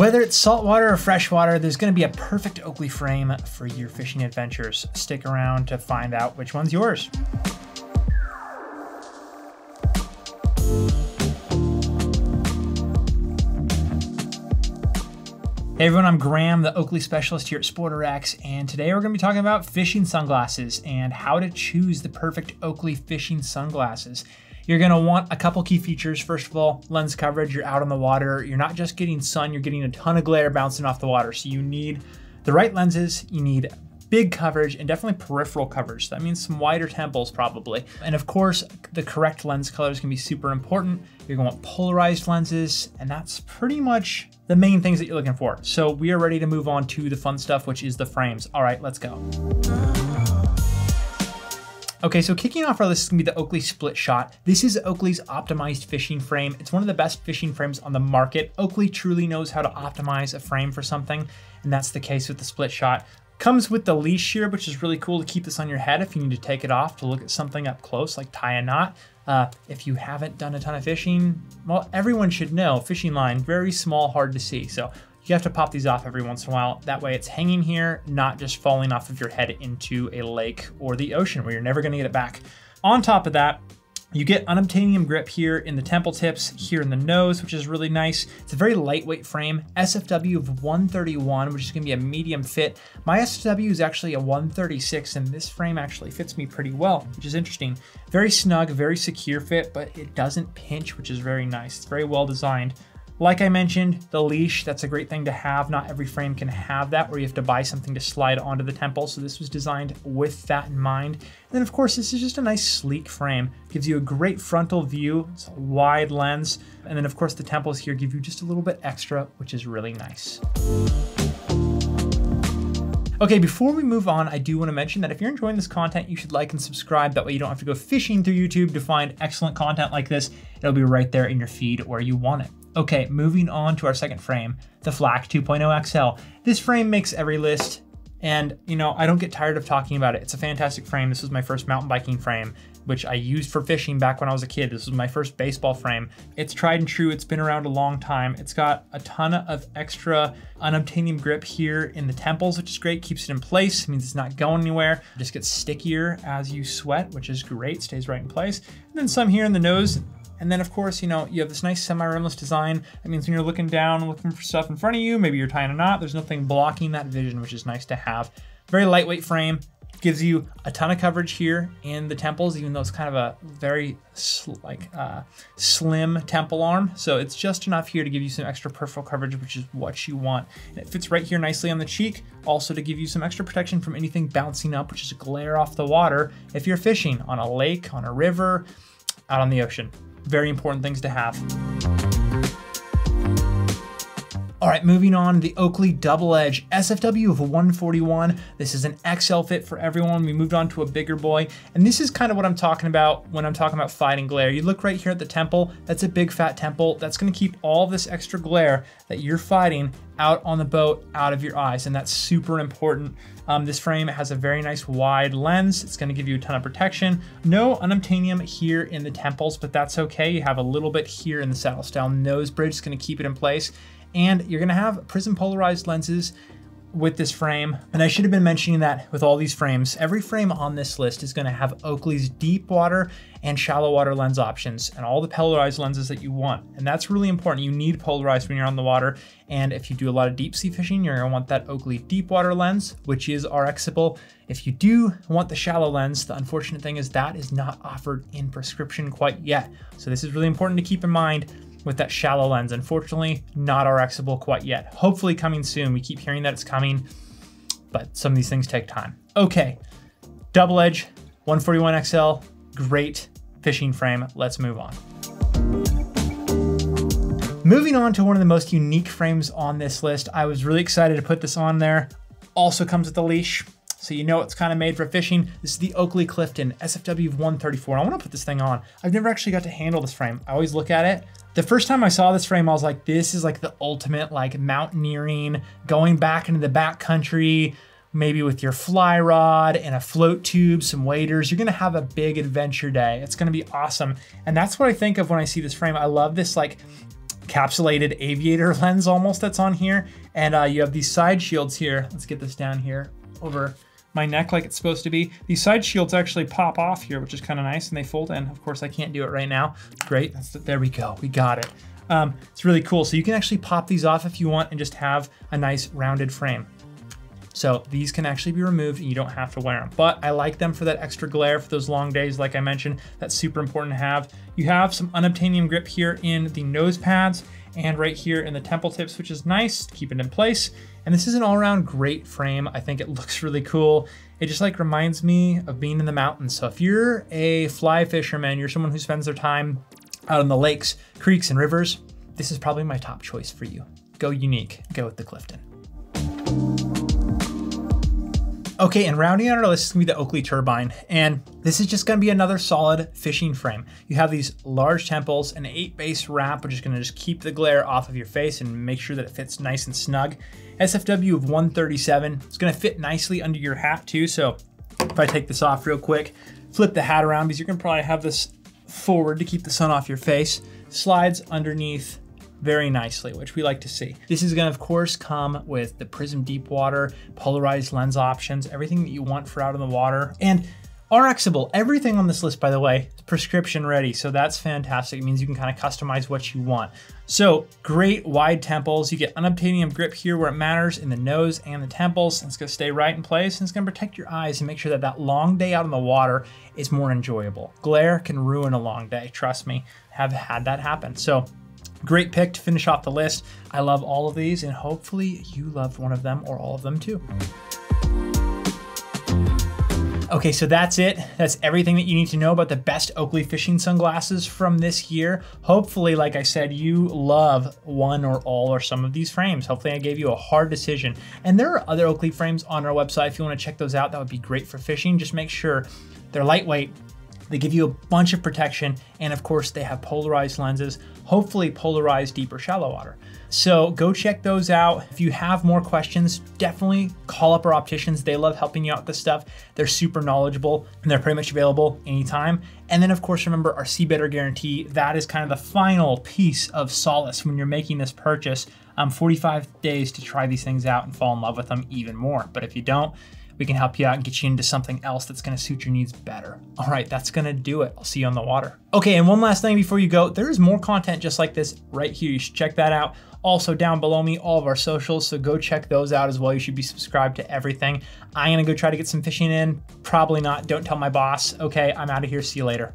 Whether it's saltwater or freshwater, there's gonna be a perfect Oakley frame for your fishing adventures. Stick around to find out which one's yours. Hey everyone, I'm Graham, the Oakley specialist here at SportRx, and today we're going to be talking about fishing sunglasses and how to choose the perfect Oakley fishing sunglasses. You're to want a couple key features. First of all, lens coverage. You're out on the water. You're not just getting sun, you're getting a ton of glare bouncing off the water. So you need the right lenses, you need big coverage and definitely peripheral coverage. That means some wider temples probably. And of course, the correct lens colors can be super important. You're to want polarized lenses, and that's pretty much the main things that you're looking for. So we are ready to move on to the fun stuff, which is the frames. All right, let's go. Okay, so kicking off our list is gonna be the Oakley Split Shot. This is Oakley's optimized fishing frame. It's one of the best fishing frames on the market. Oakley truly knows how to optimize a frame for something, and that's the case with the Split Shot. Comes with the leash here, which is really cool to keep this on your head if you need to take it off to look at something up close, like tie a knot. Uh, if you haven't done a ton of fishing, well, everyone should know fishing line, very small, hard to see. So you have to pop these off every once in a while. That way it's hanging here, not just falling off of your head into a lake or the ocean where you're never gonna get it back. On top of that, you get unobtainium grip here in the temple tips, here in the nose, which is really nice. It's a very lightweight frame, SFW of 131, which is gonna be a medium fit. My SFW is actually a 136, and this frame actually fits me pretty well, which is interesting. Very snug, very secure fit, but it doesn't pinch, which is very nice. It's very well designed. Like I mentioned, the leash, that's a great thing to have. Not every frame can have that where you have to buy something to slide onto the temple. So this was designed with that in mind. And then of course, this is just a nice sleek frame. Gives you a great frontal view. It's a wide lens. And then of course the temples here give you just a little bit extra, which is really nice. Okay, before we move on, I do want to mention that if you're enjoying this content, you should like and subscribe. That way you don't have to go fishing through YouTube to find excellent content like this. It'll be right there in your feed where you want it. Okay, moving on to our second frame, the Flak 2.0 XL. This frame makes every list, and you know, I don't get tired of talking about it. It's a fantastic frame. This was my first mountain biking frame, which I used for fishing back when I was a kid. This was my first baseball frame. It's tried and true. It's been around a long time. It's got a ton of extra unobtainium grip here in the temples, which is great. Keeps it in place. It means it's not going anywhere. It just gets stickier as you sweat, which is great. Stays right in place. And then some here in the nose and then of course, you know, you have this nice semi-rimless design. That means when you're looking down, looking for stuff in front of you, maybe you're tying a knot, there's nothing blocking that vision, which is nice to have. Very lightweight frame, gives you a ton of coverage here in the temples, even though it's kind of a very like uh, slim temple arm. So it's just enough here to give you some extra peripheral coverage, which is what you want. And it fits right here nicely on the cheek, also to give you some extra protection from anything bouncing up, which is glare off the water if you're fishing on a lake, on a river, out on the ocean very important things to have. Right, moving on, the Oakley Double Edge SFW of 141. This is an XL fit for everyone. We moved on to a bigger boy, and this is kind of what I'm talking about when I'm talking about fighting glare. You look right here at the temple, that's a big fat temple. That's gonna keep all this extra glare that you're fighting out on the boat out of your eyes, and that's super important. Um, this frame has a very nice wide lens. It's gonna give you a ton of protection. No unobtainium here in the temples, but that's okay. You have a little bit here in the saddle style nose bridge. It's gonna keep it in place. And you're gonna have PRIZM polarized lenses with this frame. And I should have been mentioning that with all these frames, every frame on this list is gonna have Oakley's deep water and shallow water lens options and all the polarized lenses that you want. And that's really important. You need polarized when you're on the water. And if you do a lot of deep sea fishing, you're gonna want that Oakley deep water lens, which is RXable. If you do want the shallow lens, the unfortunate thing is that is not offered in prescription quite yet. So this is really important to keep in mind with that shallow lens. Unfortunately, not RXable quite yet. Hopefully coming soon. We keep hearing that it's coming, but some of these things take time. Okay, double edge, 141 XL, great fishing frame. Let's move on. Moving on to one of the most unique frames on this list. I was really excited to put this on there. Also comes with a leash. So you know it's kind of made for fishing. This is the Oakley Clifden SFW 134. I want to put this thing on. I've never actually got to handle this frame. I always look at it. The first time I saw this frame, I was like, this is like the ultimate like mountaineering, going back into the backcountry, maybe with your fly rod and a float tube, some waders. You're gonna have a big adventure day. It's gonna be awesome. And that's what I think of when I see this frame. I love this like encapsulated aviator lens almost that's on here. And uh, you have these side shields here. Let's get this down here over my neck like it's supposed to be. These side shields actually pop off here, which is kind of nice, and they fold in. Of course, I can't do it right now. Great, the, there we go, we got it. Um, it's really cool. So you can actually pop these off if you want and just have a nice rounded frame. So these can actually be removed and you don't have to wear them. But I like them for that extra glare for those long days, like I mentioned, that's super important to have. You have some unobtainium grip here in the nose pads and right here in the temple tips, which is nice to keep it in place. And this is an all around great frame. I think it looks really cool. It just like reminds me of being in the mountains. So if you're a fly fisherman, you're someone who spends their time out in the lakes, creeks, and rivers, this is probably my top choice for you. Go unique, go with the Clifden. Okay, and rounding out our list is gonna be the Oakley Turbine, and this is just gonna be another solid fishing frame. You have these large temples, an eight base wrap, which is gonna just keep the glare off of your face and make sure that it fits nice and snug. SFW of 137, it's gonna fit nicely under your hat too, so if I take this off real quick, flip the hat around because you're gonna probably have this forward to keep the sun off your face, slides underneath very nicely, which we like to see. This is gonna, of course, come with the PRIZM Deep Water, polarized lens options, everything that you want for out in the water. And RXable, everything on this list, by the way, is prescription ready. So that's fantastic. It means you can kind of customize what you want. So great wide temples. You get unobtainium grip here where it matters in the nose and the temples. It's gonna stay right in place and it's gonna protect your eyes and make sure that that long day out in the water is more enjoyable. Glare can ruin a long day, trust me, have had that happen. So Great pick to finish off the list. I love all of these, and hopefully you loved one of them or all of them too. Okay, so that's it. That's everything that you need to know about the best Oakley fishing sunglasses from this year. Hopefully, like I said, you love one or all or some of these frames. Hopefully, I gave you a hard decision. And there are other Oakley frames on our website. If you want to check those out, that would be great for fishing. Just make sure they're lightweight, they give you a bunch of protection, and of course, they have polarized lenses, hopefully polarized deeper shallow water. So go check those out. If you have more questions, definitely call up our opticians. They love helping you out with this stuff. They're super knowledgeable and they're pretty much available anytime. And then of course, remember our See Better guarantee. That is kind of the final piece of solace when you're making this purchase. Um, 45 days to try these things out and fall in love with them even more. But if you don't, we can help you out and get you into something else that's gonna suit your needs better. All right, that's gonna do it. I'll see you on the water. Okay, and one last thing before you go, there is more content just like this right here. You should check that out. Also down below me, all of our socials, so go check those out as well. You should be subscribed to everything. I'm gonna go try to get some fishing in. Probably not, don't tell my boss. Okay, I'm out of here, see you later.